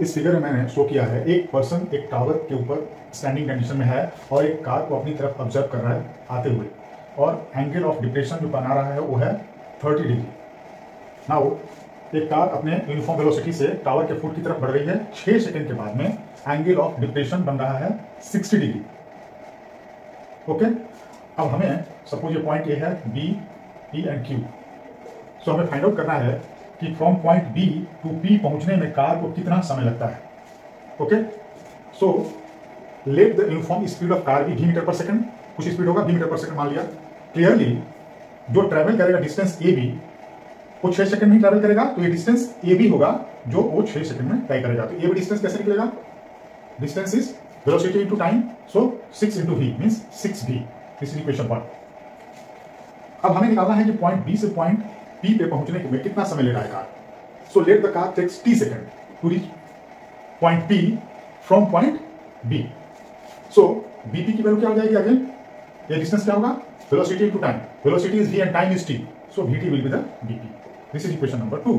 इस फिगर में मैंने शो किया है। एक पर्सन एक टावर के ऊपर स्टैंडिंग कंडीशन में है और एक कार को अपनी तरफ़ ऑब्ज़र्व कर रहा है आते हुए और एंगल ऑफ़ डिप्रेशन जो बना रहा है वो है थर्टी डिग्री नाउ एक कार अपने यूनिफॉर्म वेलोसिटी से टावर के फुट की तरफ़ बढ़ रही है। छह सेकंड के बाद में एंगल ऑफ़ डिप्रेशन बन रहा है सिक्सटी डिग्री ओके अब हमें सपोज़ ये पॉइंट ये है B E and Q so हमें फाइंड आउट करना है कि from point B to P पहुँचने में कार को कितना समय लगता है? Okay so let the uniform speed of car भी वी मीटर पर सेकंड कुछ स्पीड होगा वी मीटर पर सेकंड मान लिया। क्लियरली जो ट्रेवल करेगा डिस्टेंस ए बी वो छह सेकंड में ट्रेवल करेगा तो ये डिस्टेंस ए बी होगा, जो वो छह सेकंड में तय करेगा। तो ए बी डिस्टेंस कैसे निकलेगा? Distance is velocity into time so six into V mean six V is equation one अब हमें निकालना है कि पॉइंट बी से पॉइंट पी पे पहुँचने में कितना समय ले रहा है? Car so let the car takes T second to reach point P from point B so BP की वैल्यू क्या हो जाएगी आगे? ये डिस्टेंस क्या होगा? Velocity into time velocity is V and time is T so VT will be the BP this is equation number two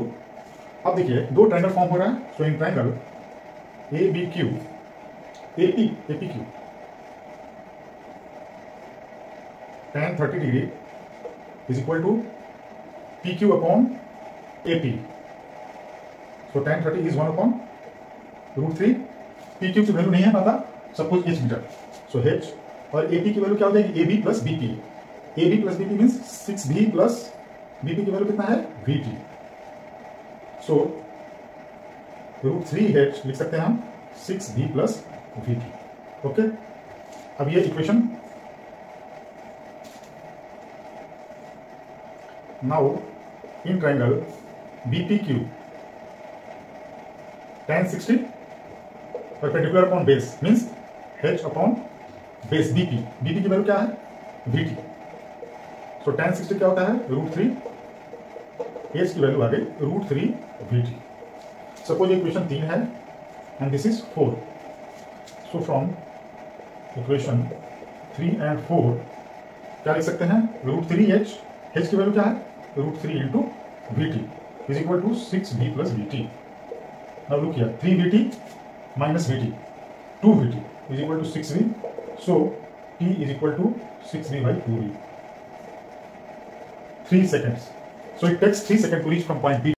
अब देखिए, दो ट्रायंगल फॉर्म हो रहा है so in triangle A B Q A P A P Q tan 30 degree is equal to pq upon ap so, tan 30 is 1 upon root 3 pq की value नहीं है पता suppose h metre so h और ap की value क्या हो जाएगी? Ab plus bp ab plus bp means 6b plus bp की वैल्यू कितना है? Vt so root three h लिख सकते हैं हम 6b प्लस vt ओके अब ये equation now in triangle BPQ tan 60 perpendicular upon base, means h upon base BP BP की वैल्यू क्या है? VT so, tan 60 क्या होता है? रूट थ्री h की वैल्यू आ गई root three VT suppose equation तीन है and this is four so from equation three and four क्या लिख सकते हैं? रूट थ्री एच एच की वैल्यू क्या है? Root 3 into Vt is equal to 6V plus Vt. Now look here, 3Vt minus Vt, 2Vt is equal to 6V. So T is equal to 6V by 2V. 3 seconds. So it takes 3 seconds to reach from point B